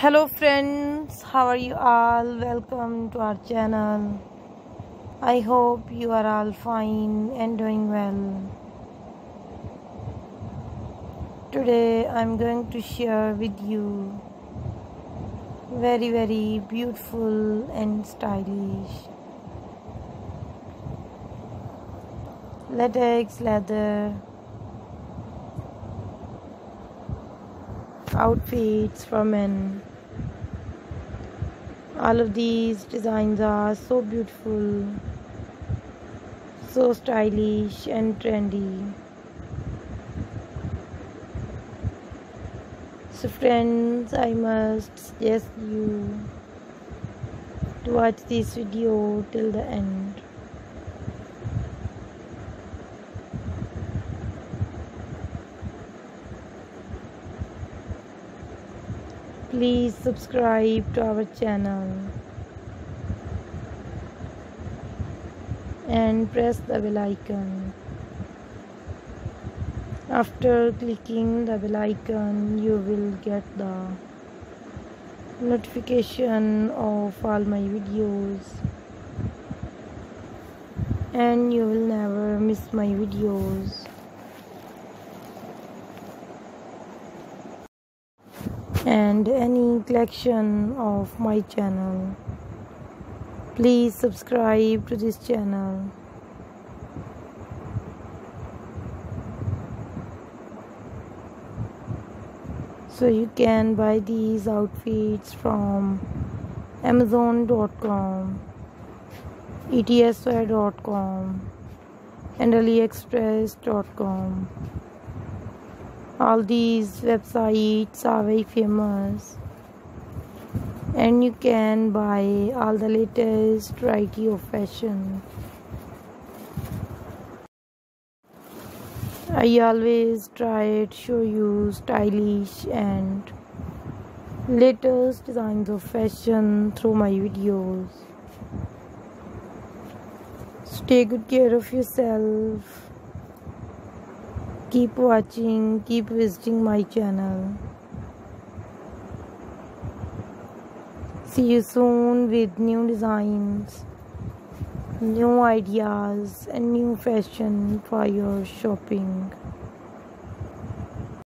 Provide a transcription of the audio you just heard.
hello friends. How are you all? Welcome to our channel. I hope you are all fine and doing well. Today i'm going to share with you very very beautiful and stylish latex leather outfits for men all of these designs are so beautiful so stylish and trendy. So friends i must suggest you to watch this video till the end please subscribe to our channel and press the bell icon. After clicking the bell icon you will get the notification of all my videos. And you will never miss my videos and any collection of my channel. Please subscribe to this channel. So you can buy these outfits from amazon.com etsy.com and aliexpress.com all these websites are very famous. And you can buy all the latest variety of fashion. I always try to show you stylish and latest designs of fashion through my videos. Take good care of yourself keep watching keep visiting my channel. See you soon with new designs new ideas and new fashion for your shopping